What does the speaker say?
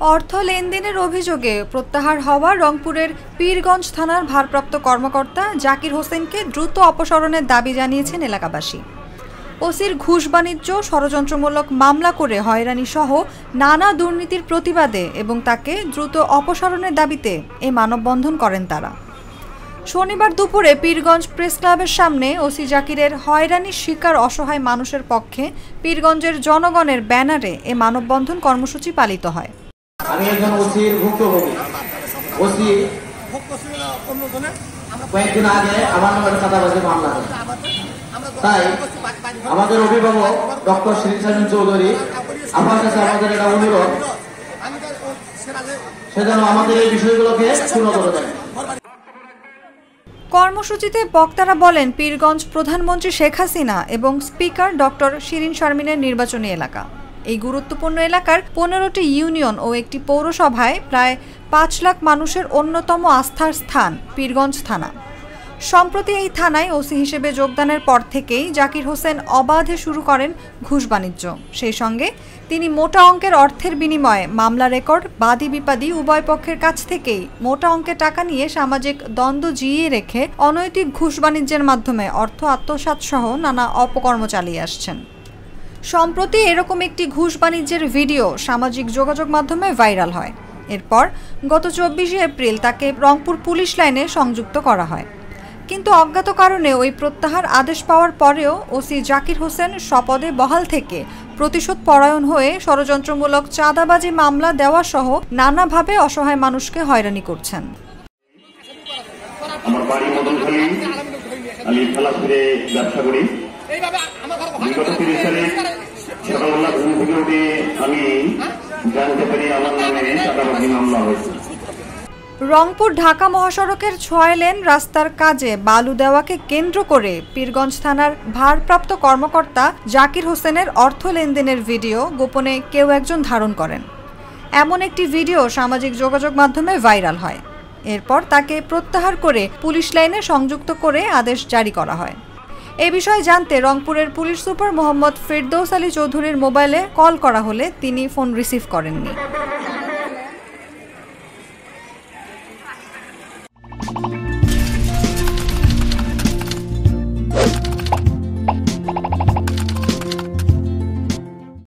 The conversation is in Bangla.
অর্থ লেনদেনের অভিযোগে প্রত্যাহার হওয়া রংপুরের পীরগঞ্জ থানার ভারপ্রাপ্ত কর্মকর্তা জাকির হোসেনকে দ্রুত অপসারণের দাবি জানিয়েছেন এলাকাবাসী। ওসির ঘুষ বাণিজ্য, ষড়যন্ত্রমূলক মামলা করে হয়রানি সহ নানা দুর্নীতির প্রতিবাদে এবং তাকে দ্রুত অপসারণের দাবিতে এই মানববন্ধন করেন তারা। শনিবার দুপুরে পীরগঞ্জ প্রেস ক্লাবের সামনে ওসি জাকিরের হয়রানির শিকার অসহায় মানুষের পক্ষে পীরগঞ্জের জনগণের ব্যানারে এ মানববন্ধন কর্মসূচি পালিত হয়। আমি একজন ওসির ভুক্তভোগী। ওসি কয়েকদিন আগে আমার মামলা তাই আমাদের অভিভাবক ডক্টর সামিন চৌধুরী কাছে আমাদের এটা অনুরোধ আমাদের এই বিষয়গুলোকে পূর্ণ করে দেয়। কর্মসূচিতে বক্তারা বলেন, পীরগঞ্জ প্রধানমন্ত্রী শেখ হাসিনা এবং স্পিকার ডক্টর শিরিন শারমিনের নির্বাচনী এলাকা। এই গুরুত্বপূর্ণ এলাকার পনেরোটি ইউনিয়ন ও একটি পৌরসভায় প্রায় পাঁচ লাখ মানুষের অন্যতম আস্থার স্থান, পীরগঞ্জ থানা। সম্প্রতি এই থানায় ওসি হিসেবে যোগদানের পর থেকেই জাকির হোসেন অবাধে শুরু করেন ঘুষ বাণিজ্য। সেই সঙ্গে তিনি মোটা অঙ্কের অর্থের বিনিময়ে মামলা রেকর্ড, বাদী বিপাদী উভয় পক্ষের কাছ থেকেই মোটা অঙ্কের টাকা নিয়ে সামাজিক দ্বন্দ্ব জিইয়ে রেখে অনৈতিক ঘুষ বাণিজ্যের মাধ্যমে অর্থ আত্মসাৎ সহ নানা অপকর্ম চালিয়ে আসছেন। সম্প্রতি এরকম একটি ঘুষ বাণিজ্যের ভিডিও সামাজিক যোগাযোগ মাধ্যমে ভাইরাল হয়। এরপর গত চব্বিশে এপ্রিল তাকে রংপুর পুলিশ লাইনে সংযুক্ত করা হয়। কিন্তু অজ্ঞাত কারণে ওই প্রত্যাহার আদেশ পাওয়ার পরেও ওসি জাকির হোসেন স্বপদে বহাল থেকে প্রতিশোধ পরায়ণ হয়ে ষড়যন্ত্রমূলক চাঁদাবাজি মামলা দেওয়া সহ নানাভাবে অসহায় মানুষকে হয়রানি করছেন। আমার বাড়ি মদনখালী আমি খালাসপুরে ব্যবসা করি। বিগত তিরিশ তারিখ সকালবেলা ঘুম থেকে উঠে আমি জানতে পারি আমার নামে চাঁদাবাজি মামলা হয়েছে। রংপুর ঢাকা মহাসড়কের ছয় লেন রাস্তার কাজে বালু দেওয়াকে কেন্দ্র করে পীরগঞ্জ থানার ভারপ্রাপ্ত কর্মকর্তা জাকির হোসেনের অর্থ লেনদেনের ভিডিও গোপনে কেউ একজন ধারণ করেন। এমন একটি ভিডিও সামাজিক যোগাযোগ মাধ্যমে ভাইরাল হয়। এরপর তাকে প্রত্যাহার করে পুলিশ লাইনে সংযুক্ত করে আদেশ জারি করা হয়। এ বিষয়ে জানতে রংপুরের পুলিশ সুপার মোহাম্মদ ফেরদৌস আলী চৌধুরীর মোবাইলে কল করা হলে তিনি ফোন রিসিভ করেননি।